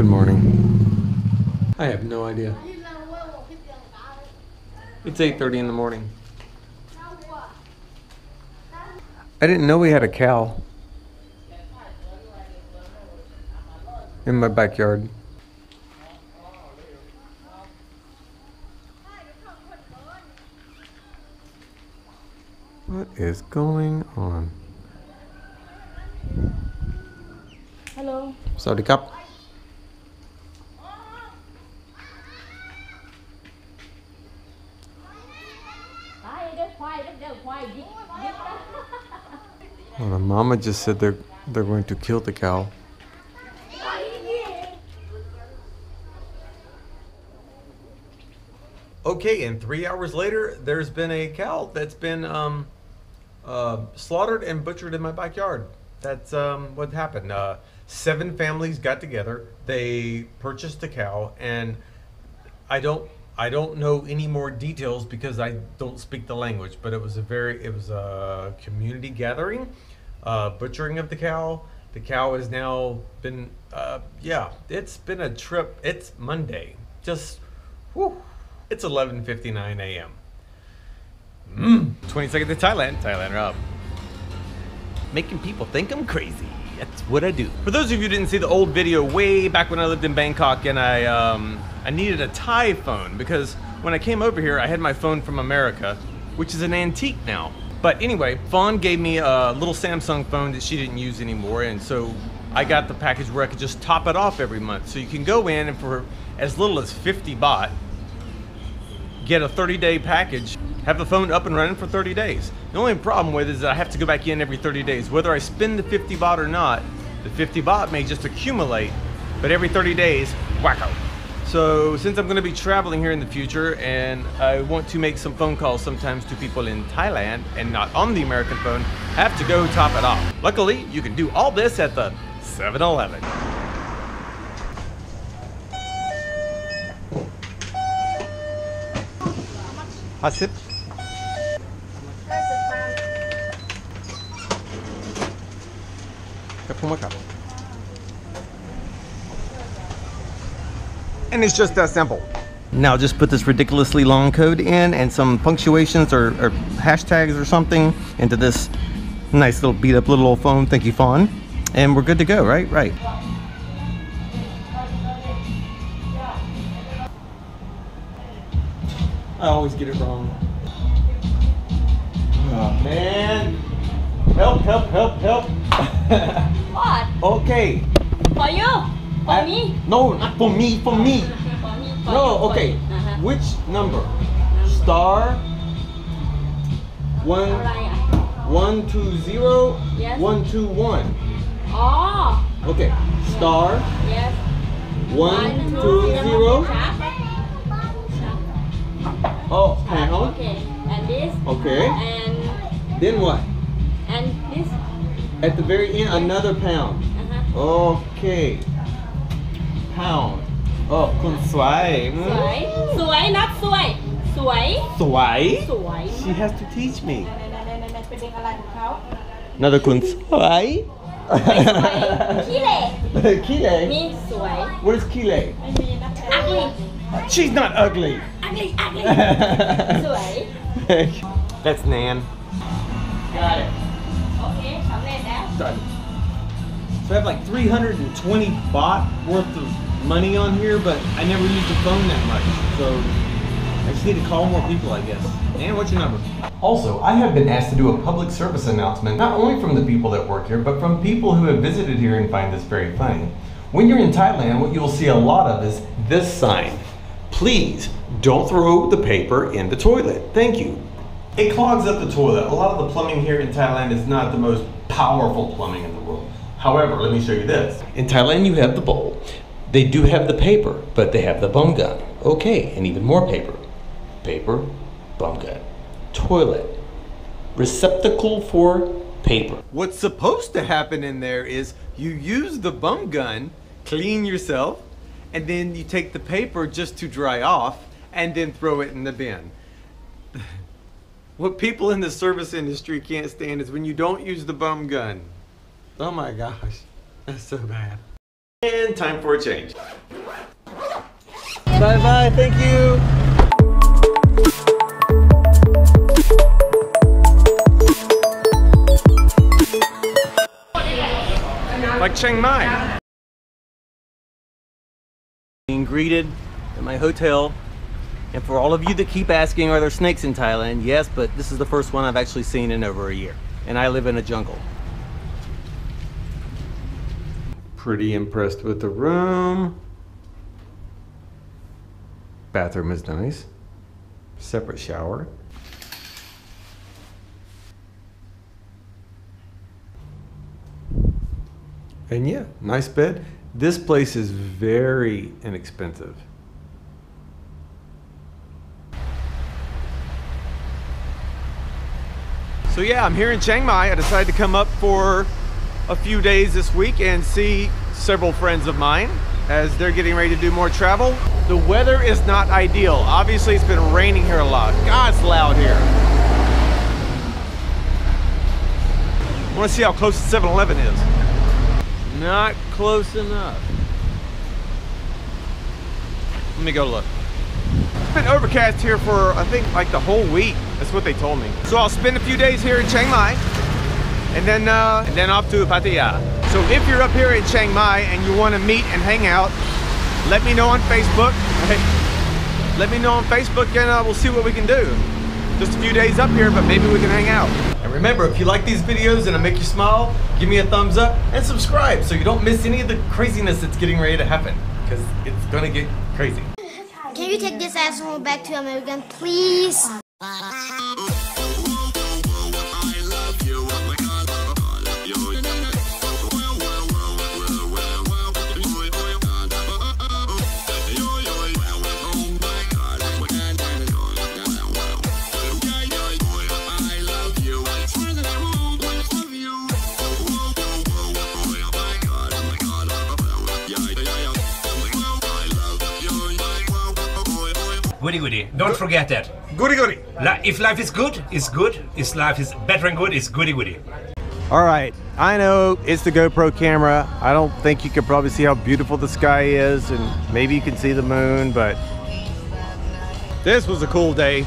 Good morning. I have no idea. It's 8.30 in the morning. I didn't know we had a cow in my backyard. What is going on? Hello. สวั Well, the mama just said they're they're going to kill the cow. Okay, and three hours later, there's been a cow that's been um, uh, slaughtered and butchered in my backyard. That's um, what happened. Uh, seven families got together. They purchased a cow, and I don't I don't know any more details because I don't speak the language. But it was a very it was a community gathering, uh, butchering of the cow. The cow has now been uh, yeah. It's been a trip. It's Monday. Just whew, it's 11:59 a.m. Mm. 20 seconds to Thailand. Thailand up. Making people think I'm crazy. That's what I do. For those of you who didn't see the old video way back when I lived in Bangkok and I um, I needed a Thai phone because when I came over here I had my phone from America, which is an antique now. But anyway, Fawn gave me a little Samsung phone that she didn't use anymore, and so I got the package where I could just top it off every month. So you can go in and for as little as 50 baht, get a 30 day package, have the phone up and running for 30 days. The only problem with it is that I have to go back in every 30 days. Whether I spend the 50 baht or not, the 50 baht may just accumulate, but every 30 days, wacko. So since I'm gonna be traveling here in the future and I want to make some phone calls sometimes to people in Thailand and not on the American phone, I have to go top it off. Luckily, you can do all this at the 7-Eleven. Hasip. And it's just that simple. Now just put this ridiculously long code in and some punctuations or, or hashtags or something into this nice little beat up little old phone. Thank you, Fawn. And we're good to go, right? Right. I always get it wrong. Oh, man. Help, help, help, help. What? Okay. For you? For me? No, not for me, for me. for me for no, you, okay. Uh -huh. Which number? number? Star. One. One two zero. Yes. One two one. Oh. Okay. Yes. Star. Yes. One, one two, two zero. Oh, hang on. Okay. And this. Okay. And. Then what? And this. At the very end, another pound. uh-huh. Okay. Pound. Oh, คุณสวย สวยสวย not สวย สวย สวย สวย She has to teach me. เป็นเด็กอะไรของเขา Another คุณสวย ขี้เหร่ Kile. มีสวย Where's Kile? ugly She's not ugly. ugly ugly สวย That's Nan. Got it. So I have like 320 baht worth of money on here, but I never use the phone that much. So I just need to call more people, I guess. And what's your number? Also, I have been asked to do a public service announcement, not only from the people that work here, but from people who have visited here and find this very funny. When you're in Thailand, what you'll see a lot of is this sign. Please don't throw the paper in the toilet. Thank you. It clogs up the toilet. A lot of the plumbing here in Thailand is not the most powerful plumbing in the world. However, let me show you this. In Thailand, you have the bowl. They do have the paper, but they have the bum gun. Okay, and even more paper. Paper, bum gun. Toilet. Receptacle for paper. What's supposed to happen in there is you use the bum gun, clean yourself, and then you take the paper just to dry off, and then throw it in the bin. What people in the service industry can't stand is when you don't use the bum gun. Oh my gosh, that's so bad. And time for a change. Bye bye, thank you. Like Chiang Mai. Being greeted at my hotel. And for all of you that keep asking, are there snakes in Thailand? Yes, but this is the first one I've actually seen in over a year. And I live in a jungle. Pretty impressed with the room. Bathroom is nice. Separate shower. And yeah, nice bed. This place is very inexpensive. So yeah, I'm here in Chiang Mai. I decided to come up for a few days this week and see several friends of mine as they're getting ready to do more travel. The weather is not ideal. Obviously, it's been raining here a lot. God, it's loud here. I want to see how close the 7-Eleven is. Not close enough. Let me go look. It's been overcast here for, I think, like the whole week. That's what they told me. So I'll spend a few days here in Chiang Mai and then uh, and then off to Pattaya. So if you're up here in Chiang Mai and you want to meet and hang out, let me know on Facebook. Let me know on Facebook and uh, we'll see what we can do. Just a few days up here, but maybe we can hang out. And remember, if you like these videos and I make you smile, give me a thumbs up and subscribe so you don't miss any of the craziness that's getting ready to happen. Because it's gonna get crazy. Can you take this asshole back to America, please? Bye. Goody goody. Don't forget that. Goody goody. Li- If life is good, it's good. If life is better and good, it's goody goody. All right, I know it's the GoPro camera. I don't think you can probably see how beautiful the sky is, and maybe you can see the moon, but this was a cool day.